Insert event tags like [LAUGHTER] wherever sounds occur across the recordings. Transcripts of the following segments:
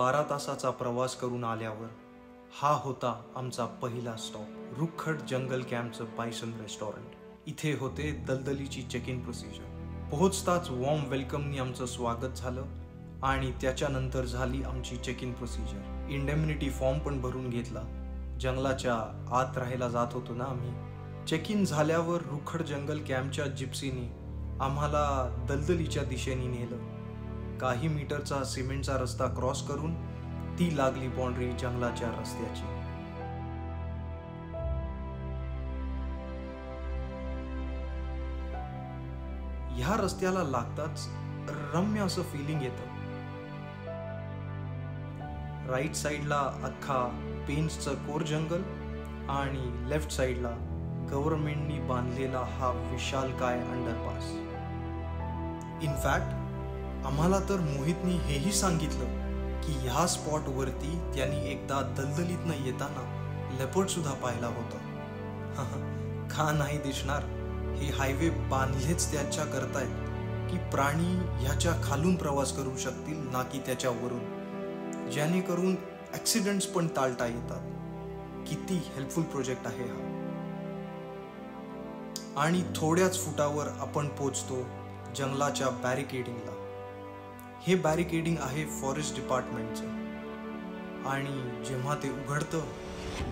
बारा तासाचा प्रवास करून आल्यावर हा होता आमचा पहिला स्टॉप रुखड जंगल कॅम्पचं बायसन रेस्टॉरंट इथे होते दलदलीची चेक इन प्रोसिजर पोहोचताच वॉर्म वेलकमनी आमचं स्वागत झालं आणि त्याच्यानंतर झाली आमची check in procedure indemnity form पण भरून घेतला. जंगलाच्या आत राहायला जात होतो ना आम्ही. चेक इन झाल्यावर रुखड जंगल कॅम्पच्या जिप्सीनी आम्हाला दलदलीच्या दिशेने नेलं. काही मीटरचा सिमेंटचा रस्ता क्रॉस करून ती लागली बाँड्री जंगलाच्या रस्त्याची. ह्या रस्त्याला लागताच रम्य असं फिलिंग येतं. राईट साईडला अख्खा पेन्सचं कोर जंगल आणि लेफ्ट साईडला गव्हर्नमेंटनी बांधलेला हा विशाल काय अंडरपास इनफॅक्ट आम्हाला तर मोहितनी हेही सांगितलं की ह्या स्पॉटवरती त्यांनी एकदा दलदलीतनं येताना लेपर्ड सुद्धा पाहिला होता. का नाही दिसणार. हे हायवे बांधलेच त्याच्या करतायत की प्राणी ह्याच्या खालून प्रवास करू शकतील ना की त्याच्यावरून. जेणेकरून ॲक्सिडेंट्स पण टाळता येतात. किती हेल्पफुल प्रोजेक्ट आहे हा. आणि थोड्याच फुटावर आपण पोचतो जंगलाच्या बॅरिकेडिंगला. हे बॅरिकेडिंग आहे फॉरेस्ट डिपार्टमेंटचं आणि जेव्हा ते उघडतं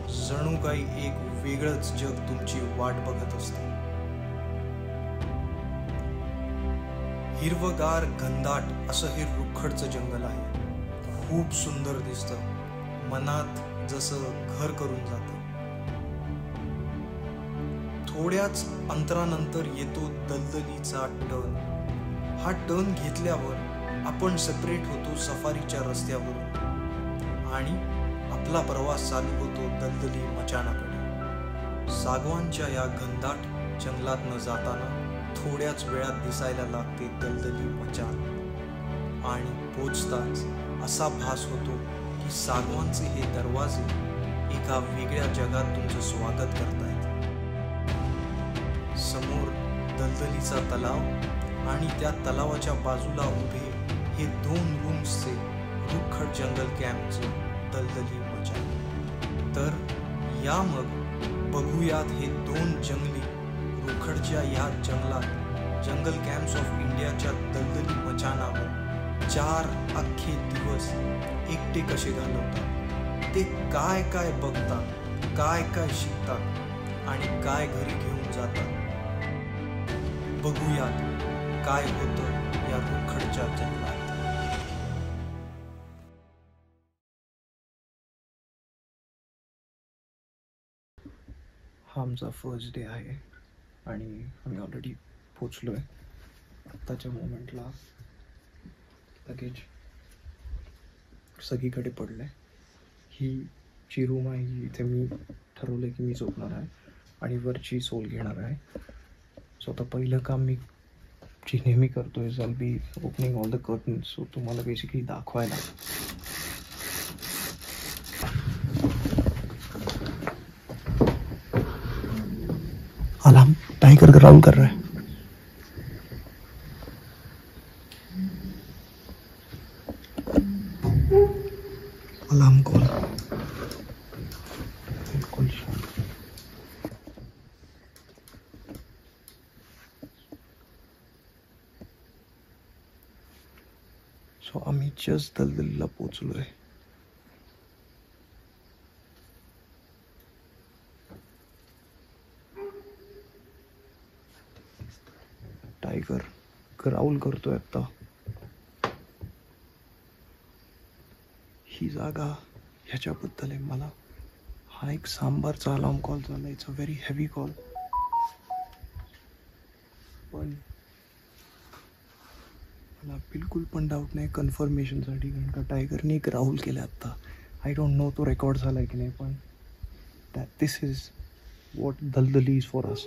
जणू काही एक वेगळंच जग तुमची वाट बघत असतं. हिरवगार घनदाट असं हे रुखडचं जंगल आहे. खूप सुंदर दिसतं. मनात जसं घर करून जातं. थोड्याच अंतरानंतर येतो दलदलीचा टर्न हा टर्न घेतल्यावर आपण सेपरेट होतो सफारीच्या रस्त्यावरून. आणि आपला प्रवास चालू होतो दलदली मचाणाकडे. सागवानच्या या घनदाट जंगलात जाताना थोड्याच वेळात दिसायला लागते दलदली मचान आणि पोचताच असा भास होतो की सागवानचे हे दरवाजे एका वेगळ्या जगात तुमचं स्वागत करतायत. समोर दलदलीचा तलाव आणि त्या तलावाच्या बाजूला उभे हे दोन रूम्सचे रुखड जंगल कॅम्पचे दलदली मजा. तर या मग बघूयात हे दोन जंगली रुखडच्या या जंगलात जंगल कॅम्प्स ऑफ इंडियाच्या दलदली मचानावर चार अख्खे दिवस एकटे कसे घालवतात? ते काय काय बघतात काय काय शिकतात आणि काय घरी घेऊन जातात? बघूयात काय होतं या रुखडच्या जंगलात. हा आमचा फर्स्ट डे आहे. आणि आम्ही ऑलरेडी पोचलो आहे आत्ताच्या मोमेंटला लगेज सगळीकडे पडलं आहे ही जी रूम आहे ही इथे मी ठरवलं की मी झोपणार आहे. आणि वरची सोल घेणार आहे. सो आता पहिलं काम मी जी नेहमी करतो आहे I'll be opening all the curtain so तुम्हाला बेसिकली दाखवायला. अलार्म टाइगर ग्राउंड कर रहा है। अलार्म कॉल बिल्कुल सो आम्ही जस्ट दलदलीला पोचलो आहे फाऊल करतोय आता. ही जागा ह्याच्याबद्दल आहे मला. हा एक सांबारचा अलार्म कॉल झाला it's a very heavy call पण मला बिलकुल पण डाऊट नाही कन्फर्मेशनसाठी कारण का टायगरने एक राहुल केलं आत्ता. आय डोंट नो तो रेकॉर्ड झाला की नाही पण that this is what Daldali is for us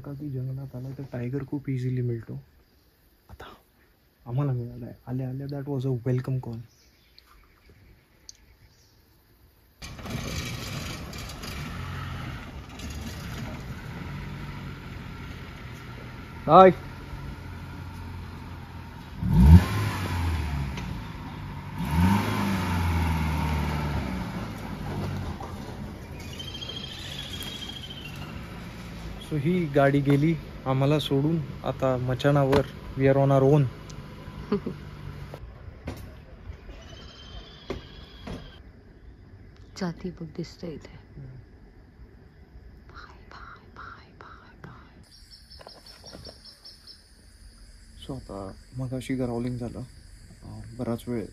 का तुम्ही जंगलात आला तर टायगर खूप इझिली मिळतो. आता आम्हाला मिळाला आहे आल्या आल्या that was a welcome call hi so ही गाडी गेली आम्हाला सोडून. आता मचानावर we are on our own जाती बघ दिसतं इथे. Bye bye bye bye bye. So आता मगाशी ग्रावलिंग झालं अं, बराच वेळ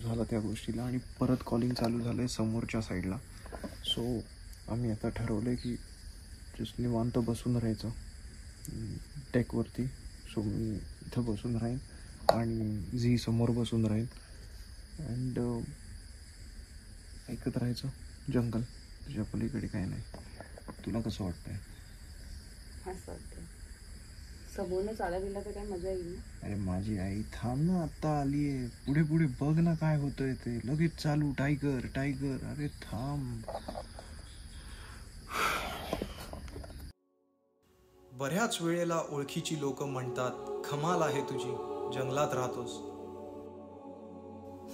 झाला त्या गोष्टीला आणि परत कॉलिंग चालू झालं आहे समोरच्या साईडला सो आम्ही आता ठरवलं आहे की जस्ट निवांत बसून राहायचं. डेकवरती सो मी इथं बसून राहीन आणि झी समोर बसून राहीन. अँड ऐकत राहायचं. जंगल. तुझ्या पलीकडे काही नाही. तुला कसं वाटतंय? वाटतं समोरनं चालत गेला तर काय मजा येईल ना? अरे माझी आई थांब ना आत्ता आली आहे. पुढे पुढे बघ ना काय होतंय ते. लगेच चालू. टायगर टायगर अरे थांब. बऱ्याच वेळेला ओळखीची लोक म्हणतात खमाल आहे तुझी जंगलात राहतोस.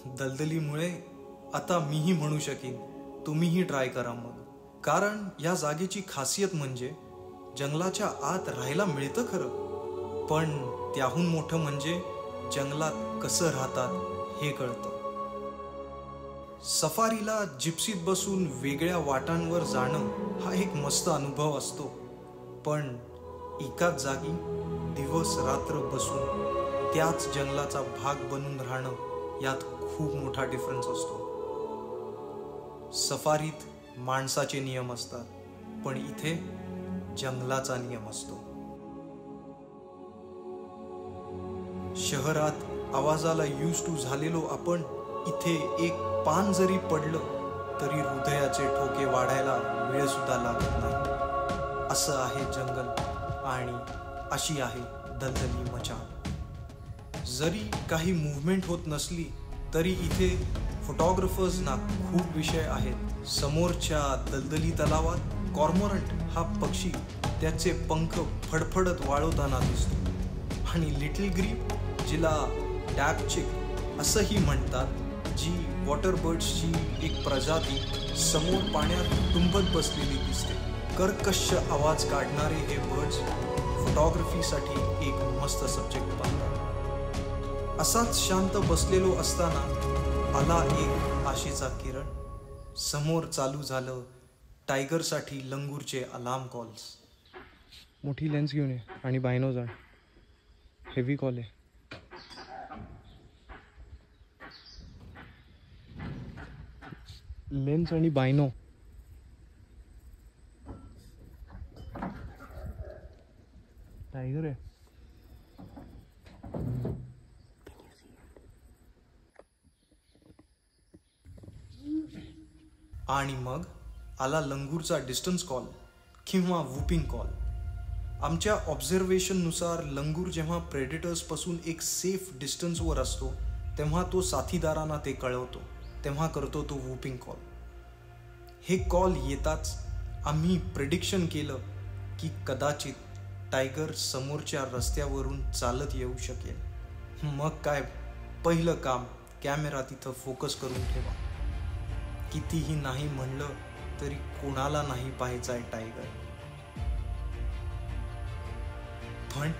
दलदलीमुळे आता मीही म्हणू शकीन तुम्हीही ट्राय करा मग. कारण या जागेची खासियत म्हणजे जंगलाच्या आत राहायला मिळतं खरं. पण त्याहून मोठं म्हणजे जंगलात कसं राहतात हे कळतं. सफारीला जिप्सीत बसून वेगळ्या वाटांवर जाणं हा एक मस्त अनुभव असतो. पण एकाच जागी दिवस रात्र बसून त्याच जंगलाचा भाग बनून राहणं यात खूप मोठा डिफरन्स असतो. सफारीत माणसाचे नियम असतात पण इथे जंगलाचा नियम असतो. शहरात आवाजाला यूज टू झालेलो आपण इथे एक पान जरी पडलं तरी हृदयाचे ठोके वाढायला वेळ सुद्धा लागत नाही. असं आहे जंगल. आणि अशी आहे दलदली मचान जरी काही मूवमेंट होत नसली तरी इथे फोटोग्राफर्सना खूप विषय आहेत. समोरच्या दलदली तलावात कॉर्मोरंट हा पक्षी त्याचे पंख फडफडत वाळवताना दिसतो. आणि लिटिल ग्रीप जिला डॅपचिक असंही म्हणतात जी वॉटर बर्ड्सची एक प्रजाती समोर पाण्यात तुंबत बसलेली दिसते. कर्कश आवाज काढणारे हे बर्ड्स फोटोग्राफीसाठी एक मस्त सब्जेक्ट पाहतात. असाच शांत बसलेलो असताना आला एक आशेचा किरण. समोर चालू झालं टायगरसाठी लंगूरचे अलार्म कॉल्स मोठी लेन्स घेऊन ये आणि बायनो जा. हेवी कॉल आहे. लेन्स आणि बायनो. टायगर आहे eh. आणि मग आला लंगूरचा डिस्टन्स कॉल किंवा वुपिंग कॉल आमच्या ऑब्झर्वेशननुसार लंगूर जेव्हा प्रेडेटर्सपासून एक सेफ डिस्टन्सवर असतो तेव्हा तो साथीदारांना ते कळवतो. तेव्हा करतो तो वुपिंग कॉल हे कॉल येताच आम्ही प्रिडिक्शन केलं की कदाचित टायगर समोरच्या रस्त्यावरून चालत येऊ शकेल. मग काय? पहिलं काम कॅमेरा तिथं फोकस करून ठेवा. कितीही नाही म्हणलं तरी कोणाला नाही पाहायचा आहे टायगर. पण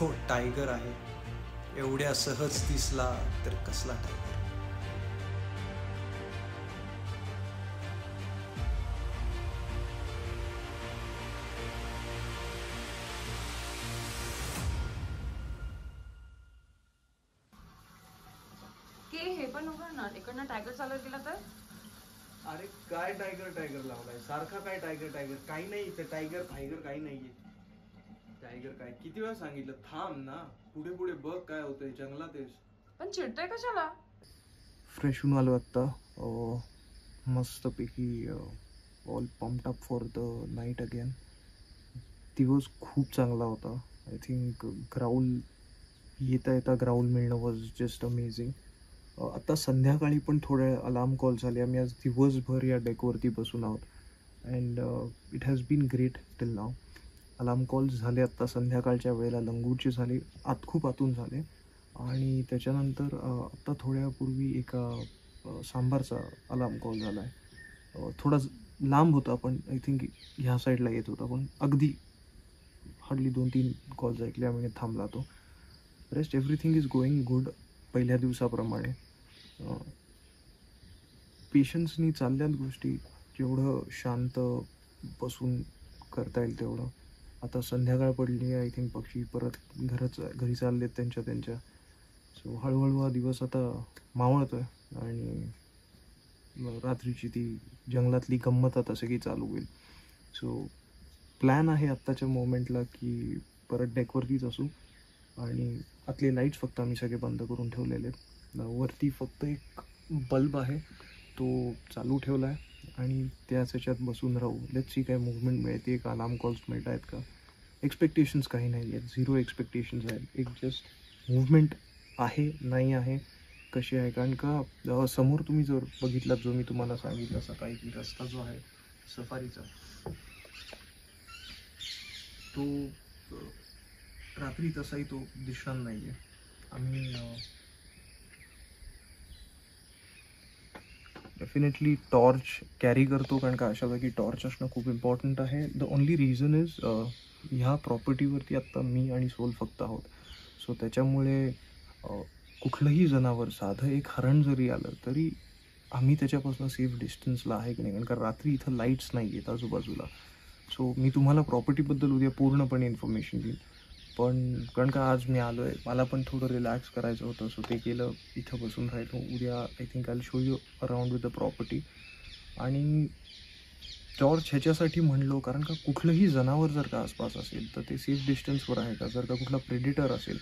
तो टायगर आहे. एवढ्या सहज दिसला तर कसला टायगर? टायगर लावलाय. सारखा काय टायगर टायगर काही नाही इथे. टायगर टायगर काही नाहीये. टायगर काय? किती वेळा सांगितलं? थांब ना. पुढे पुढे बघ काय होतंय. जंगलात आहेस. पण चिडतोय कशाला? फ्रेश होऊन आलो आत्ता. मस्तपैकी all pumped up for the night again दिवस खूप चांगला होता. आय थिंक ग्राउल येता येता ग्राउल मिळणं वॉज जस्ट अमेझिंग आता संध्याकाळी पण थोडे अलार्म कॉल झाले. आम्ही आज दिवसभर या डेकवरती बसून आहोत. And it has been great till now alarm calls झाले आत्ता संध्याकाळच्या वेळेला. लंगूरचे झाले. आत खूप आतून झाले. आणि त्याच्यानंतर uh, आत्ता थोड्यापूर्वी एका uh, सांबारचा अलार्म कॉल झाला आहे थोडा लांब होता पण आय थिंक ह्या साईडला येत होता. पण अगदी हार्डली दोन तीन कॉल्स ऐकले आम्ही थांबला तो. Rest everything is going good पहिल्या दिवसाप्रमाणे पेशन्सनी चालल्यात गोष्टी. जेवढं शांत बसून करता येईल तेवढं. आता संध्याकाळ पडली आय थिंक पक्षी परत घरच घरी चाललेत त्यांच्या त्यांच्या. सो हळूहळू हा दिवस आता मावळतो आहे आणि रात्रीची ती जंगलातली गंमत आता सगळी चालू होईल. सो प्लॅन आहे आत्ताच्या मोमेंटला की परत डेकवरतीच असू आणि आतले लाईट्स फक्त आम्ही सगळे बंद करून ठेवलेले आहेत. वरती फक्त एक बल्ब आहे. तो चालू ठेवला आहे आणि त्याच ह्याच्यात बसून राहू. लेट्स काय मुवमेंट मिळते का अलार्म कॉल्स मिळत आहेत का? एक्सपेक्टेशन्स काही नाही आहेत. झिरो एक्सपेक्टेशन्स आहेत. एक जस्ट मुवमेंट आहे नाही आहे कशी आहे? कारण का समोर तुम्ही जर बघितलात जो मी तुम्हाला सांगितलं सकाळी की रस्ता जो आहे सफारीचा तो रात्री तसाही तो दिसणार नाही आहे आम्ही डेफिनेटली टॉर्च कॅरी करतो कारण का अशा जागी टॉर्च असणं खूप इम्पॉर्टंट आहे. द ओनली रिझन इज ह्या प्रॉपर्टीवरती आत्ता मी आणि सोल फक्त आहोत. सो त्याच्यामुळे कुठलंही जनावर साधं एक हरण जरी आलं तरी आम्ही त्याच्यापासून सेफ डिस्टन्सला आहे की नाही? कारण का रात्री इथं लाईट्स नाही आहेत आजूबाजूला. सो मी तुम्हाला प्रॉपर्टीबद्दल उद्या पूर्णपणे इन्फॉर्मेशन देईन. पण कारण का आज मी आलो आहे मला पण थोडं रिलॅक्स करायचं होतं. सो ते केलं इथं बसून राहिलो. उद्या I think I show you around with the property आणि जॉर्ज ह्याच्यासाठी म्हणलो कारण का कुठलंही जनावर जर का आसपास असेल तर ते सेफ डिस्टन्सवर आहे का? जर का कुठला प्रेडिटर असेल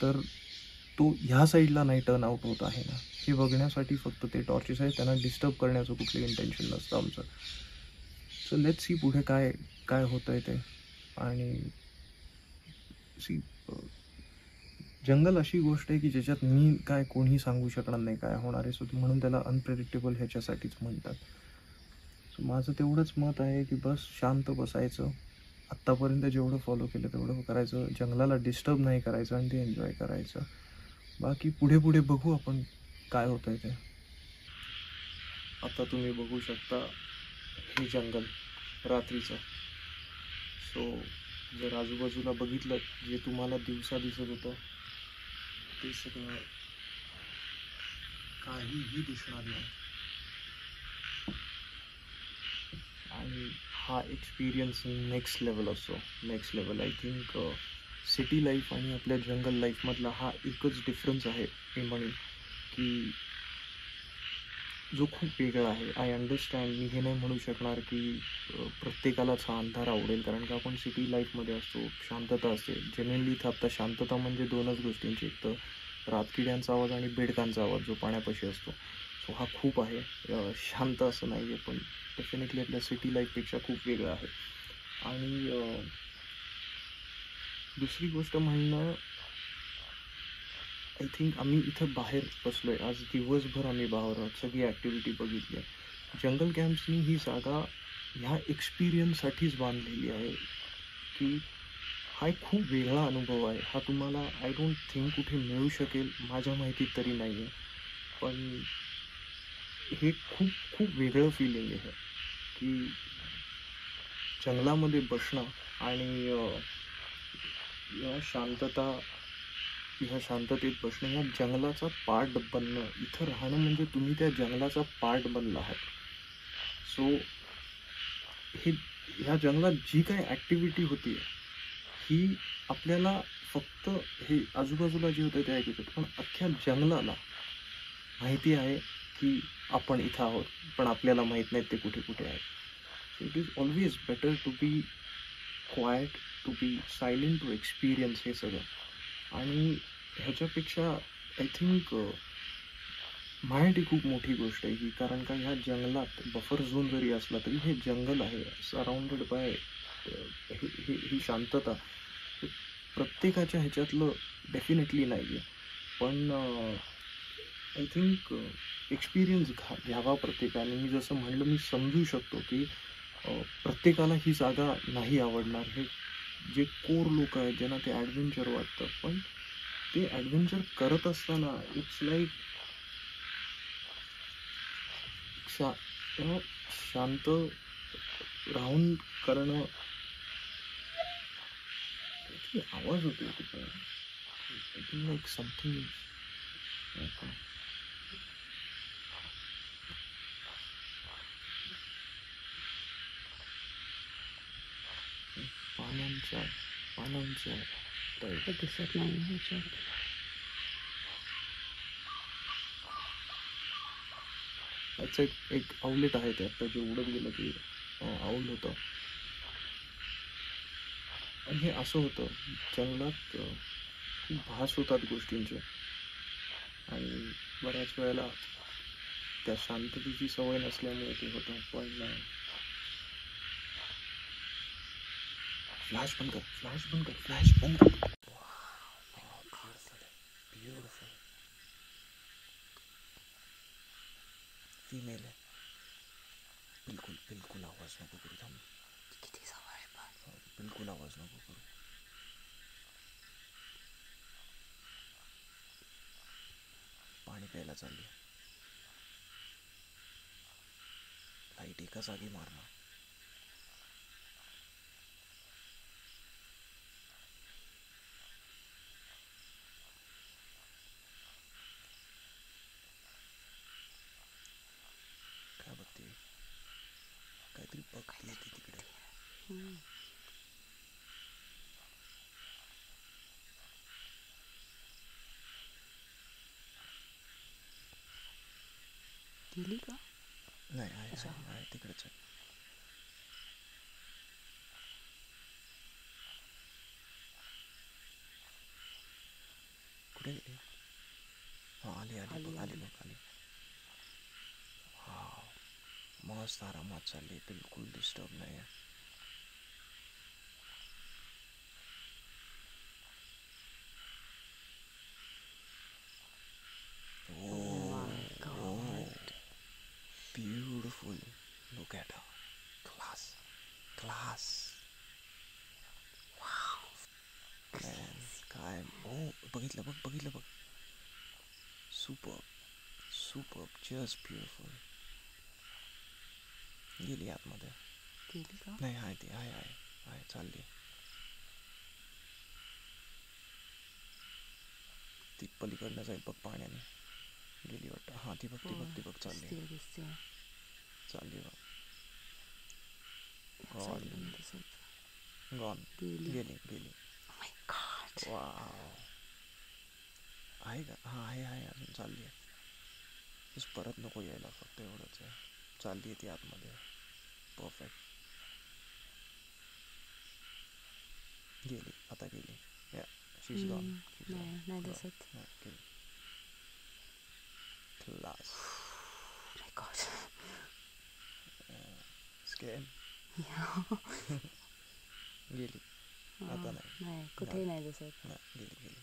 तर तो ह्या साईडला नाही टर्न आउट होत आहे ना? हे बघण्यासाठी फक्त ते टॉर्चेस आहेत. त्यांना डिस्टर्ब करण्याचं कुठलं इंटेन्शन नसतं आमचं. सो लेट सी पुढे काय काय होतं आहे ते. आणि सी जंगल अशी गोष्ट आहे की ज्याच्यात मी काय कोणीही सांगू शकणार नाही काय होणार आहे सो म्हणून त्याला अनप्रेडिक्टेबल ह्याच्यासाठीच म्हणतात. सो माझं तेवढंच मत आहे की बस शांत बसायचं. आत्तापर्यंत जेवढं फॉलो केलं तेवढं करायचं. जंगलाला डिस्टर्ब नाही करायचं आणि ते एन्जॉय करायचं. बाकी पुढे पुढे बघू आपण काय होतं आहे ते. आता तुम्ही बघू शकता हे जंगल रात्रीचं. सो जर आजूबाजूला बघितलं जे तुम्हाला दिवसा दिसत होतं ते सगळं काहीही दिसणार नाही. आणि हा एक्सपिरियन्स नेक्स्ट लेवल असतो next level I think city life आणि आपल्या जंगल लाईफमधला हा एकच डिफरन्स आहे मी म्हणेन की जो खूप वेगळा आहे. आय अंडरस्टँड मी हे नाही म्हणू शकणार की प्रत्येकालाच हा अंधार आवडेल. कारण का आपण सिटी लाईफमध्ये असतो शांतता असते. जनरली इथं आता शांतता म्हणजे दोनच गोष्टींची. एक तर रातकिड्यांचा आवाज आणि बेडकांचा आवाज जो पाण्यापाशी असतो. सो हा खूप आहे. शांत असं नाही आहे पण डेफिनेटली आपल्या सिटी लाईफपेक्षा खूप वेगळं आहे. आणि दुसरी गोष्ट म्हणणं आय थिंक आम्ही इथं बाहेर बसलो आहे आज दिवसभर आम्ही बाहेर आहोत. सगळी ॲक्टिव्हिटी बघितली आहे. जंगल कॅम्प्सनी ही जागा ह्या एक्सपिरियन्ससाठीच बांधलेली आहे की हा एक खूप वेगळा अनुभव आहे. हा तुम्हाला आय डोंट थिंक कुठे मिळू शकेल माझ्या माहितीत तरी नाही आहे पण हे खूप खूप वेगळं फिलिंग आहे की जंगलामध्ये बसणं आणि या शांतता ह्या शांततेत बसणं ह्या जंगलाचा पार्ट बनणं. इथं राहणं म्हणजे तुम्ही त्या जंगलाचा पार्ट बनला आहात. सो हे ह्या जंगलात जी काय ॲक्टिव्हिटी होती ही आपल्याला फक्त हे आजूबाजूला जे होतं ते ऐकत होतं. पण अख्ख्या जंगलाला माहिती आहे की आपण इथं आहोत पण आपल्याला माहीत नाही ते कुठे कुठे आहेत. So it is always better to be quiet to be silent to experience हे सगळं. आणि ह्याच्यापेक्षा आय थिंक माहिती खूप मोठी गोष्ट आहे ही. कारण का ह्या जंगलात बफर झोन जरी असला तरी हे जंगल आहे. सराउंडेड बाय ही ही शांतता. प्रत्येकाच्या ह्याच्यातलं डेफिनेटली नाही आहे पण आय थिंक एक्सपिरियन्स घा घ्यावा प्रत्येकाने. मी जसं म्हणलं मी समजू शकतो की प्रत्येकाला ही जागा नाही आवडणार. हे जे कोर लोक आहेत ज्यांना ते ॲडव्हेंचर वाटतं. पण ते ॲडव्हेंचर करत असताना इट्स लाईक शा शांत राहून करणं. काहीतरी आवाज होतो तिथे. लाईक समथिंग पानांचा पानांचा टाईप ते दिसत नाही ह्याच्यात त्याचं एक एक आउलेट आहे ते आता जे उडत गेलं अं, आऊल होतं. आणि हे असं होतं जंगलात खूप भास होतात गोष्टींचे. आणि बऱ्याच वेळेला त्या शांततेची सवय नसल्यामुळे ते होतं पण फ्लॅश बंद कर फ्लॅश बंद कर फ्लॅश बंद कर ब्युटिफुल फीमेल आहे बिलकुल बिलकुल आवाज नको करू थांब किती जवळ आहे पण बिलकुल आवाज नको करू पाणी प्यायला चालली लाइट एका जागी मारणार काय बघते काहीतरी बघते ती तिकडे गेली का नाही आहे अच्छा. आहे आहे तिकडेच आहे कुठे गेली हां आली आली आली, बघ आली आली. बघ आली हा मस्त आरामात चालली बिलकुल डिस्टर्ब नाही आहे बघितलं बघ. सुपर सुपर जस्ट ब्युटिफुल गेली आतमध्ये. गेली का? नाही आहे ती आहे आहे आहे चालली. ती पलीकडनं जाईल बघ पाण्याने. गेली वाटतं. हां ती बघ ती बघ ती बघ चालली. चालली बघ. दिसत गॉन गेली. गेली गेली. आहे का? हां आहे आहे अजून चालली आहे. बस परत नको यायला फक्त एवढंच आहे. चालली आहे ती आतमध्ये. परफेक्ट गेली आता गेली. या शीज गॉन नाही नाही दिसत. गेली. Class God. स्कॅन [LAUGHS] गेली. आता नाही. नाही कुठेही नाही दिसत. नाही गेली गेली.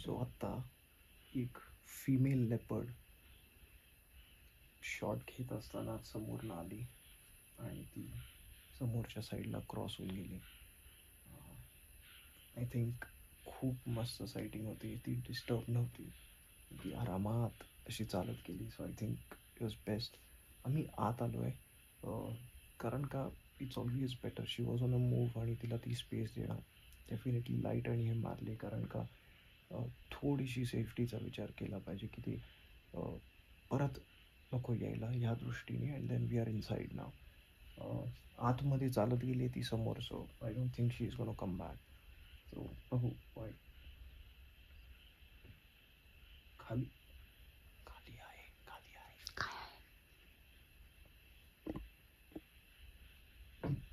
सो आत्ता एक फिमेल लेपर्ड शॉट घेत असताना समोरनं आली आणि ती समोरच्या साईडला क्रॉस होऊन गेली. आय थिंक खूप मस्त साईटिंग होती. ती डिस्टर्ब नव्हती. ती आरामात अशी चालत गेली. So I think it was best आम्ही आत आलो आहे कारण का it's always better she was on a move आणि तिला ती स्पेस देणं. डेफिनेटली लाइट आणि हे मारले. कारण का थोडीशी सेफ्टीचा विचार केला पाहिजे की ती परत नको यायला ह्या दृष्टीने and then we are inside now आतमध्ये चालत गेली ती समोर so I don't think she is gone come back so बघू वाय खाली आहे खाली आहे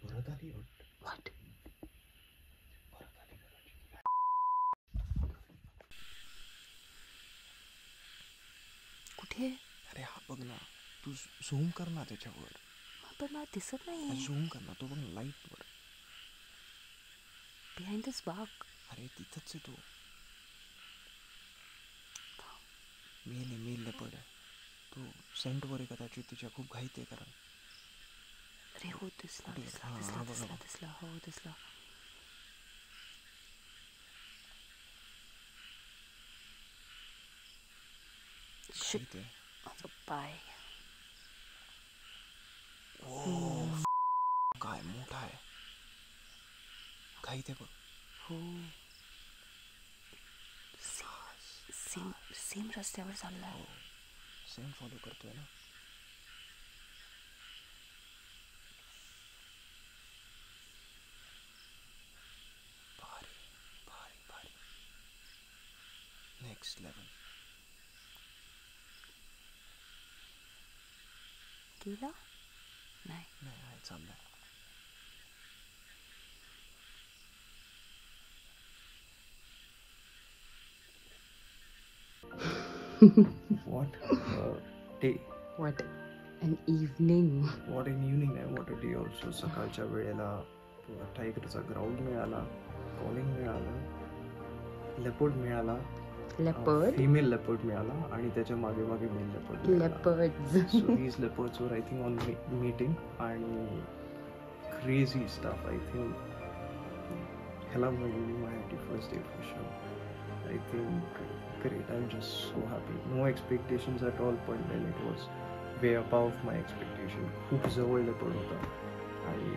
परत आली वाटतं What? परत आली कदाचित. बघ ना तू झूम कर ना त्याच्यावर पण मला दिसत नाही. झूम कर ना तो बघ लाईटवर बिहाइंड दिस बाग अरे तिथंच आहे तो. मेल आहे मेल लेपर्ड आहे तो सेंटवर आहे कदाचित तिच्या खूप घाईत आहे कारण. अरे हो दिसला? दिसला हा, दिसला दिसला हो दिसला. Shit, माझा पाय. काय मोठा आहे घाईत आहे बघ हो सेम सेम रस्त्यावर चाललाय सेम फॉलो करतोय ना भारी भारी भारी नेक्स्ट लेवल गेला नाही. नाही आहे चाललंय What a day. What an evening What an evening आहे what a day also. सकाळच्या वेळेला टायगरचा ग्राउंड मिळाला कॉलिंग मिळालं लेपर्ड मिळाला. लेपर्ड फिमेल लेपर्ड मिळाला आणि त्याच्यामागे मागे male leopard leopard so leopards were I think on me- meeting आणि crazy stuff I think. ह्याला म्हणजे माझ्यासाठी first day for sure I think great I am just so happy no expectations at all पण then it was way above my expectation खूप जवळ leopard होता. आणि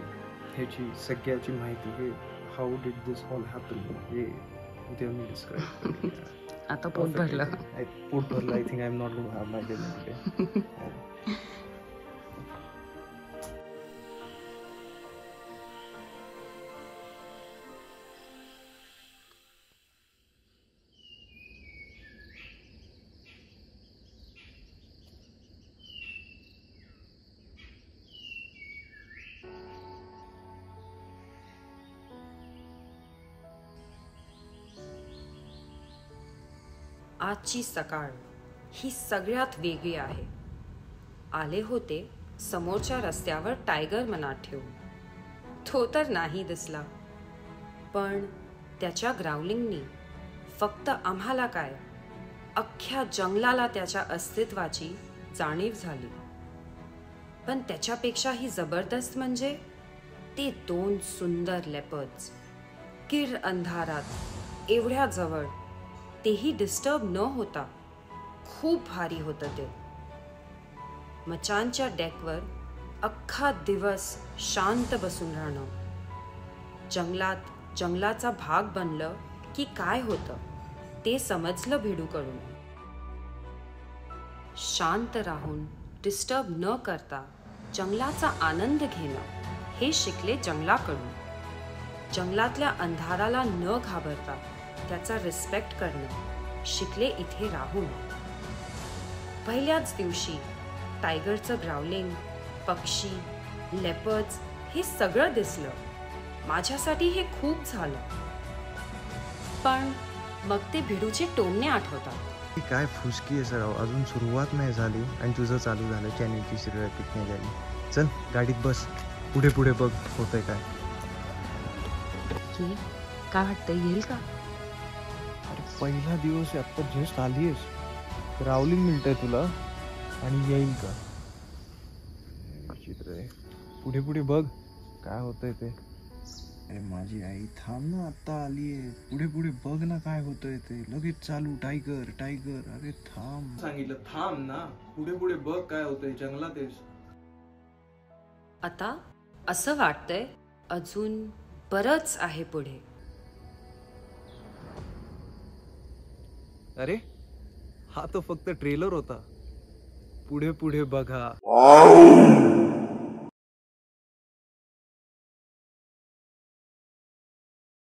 ह्याची सगळ्याची माहिती हे how did this all happen हे उद्या मी डिस्क्राईब [LAUGHS] आता पोट भरलं. पोट भरलं I think I am not gonna have my आजची सकाळ ही सगळ्यात वेगळी आहे. आले होते समोरच्या रस्त्यावर टायगर मनात ठेवून. तो तर नाही दिसला. पण त्याच्या ग्राउलिंगनी फक्त आम्हाला काय? अख्ख्या जंगलाला त्याच्या अस्तित्वाची जाणीव झाली. पण त्याच्यापेक्षाही जबरदस्त म्हणजे? ते दोन सुंदर लेपर्स किर अंधारात एवढ्या जवळ तेही डिस्टर्ब न होता खूप भारी होतं ते. मचानच्या डेकवर अख्खा दिवस शांत बसून राहणं. जंगलात जंगलाचा भाग बनलं की काय होतं ते समजलं भिडूकडून शांत राहून डिस्टर्ब न करता जंगलाचा आनंद घेणं हे शिकले जंगलाकडून. जंगलातल्या अंधाराला न घाबरता त्याचा रिस्पेक्ट करणं शिकले इथे राहून. पहिल्याच दिवशी टायगरचं ग्रावलिंग पक्षी लेपर्ड्स हे सगळं दिसलं. माझ्यासाठी हे खूप झालं. पण मग ते भिडूचे टोमणे आठवतात. ती काय फुसकी आहे सराव अजून सुरुवात नाही झाली आणि तुझं चालू झालं चॅनेलची सिरियल पिक नाही झाली. चल गाडीत बस. पुढे पुढे बघ होतंय काय. की? काय वाटतं येईल का? पहिला दिवस आहे आत्ता जस्ट आली आहेस रावलिंग मिळतंय तुला आणि येईल का? विचित्र आहे. पुढे पुढे बघ काय होतंय ते. अरे माझी आई थांब ना आत्ता आली आहे पुढे पुढे बघ ना काय होतंय ते. लगेच चालू टायगर टायगर. अरे थांब. सांगितलं थांब ना. पुढे पुढे बघ काय होतंय जंगलात आहेस आता असं वाटतंय अजून बरंच आहे पुढे. अरे हा तो फक्त ट्रेलर होता. पुढे पुढे बघा.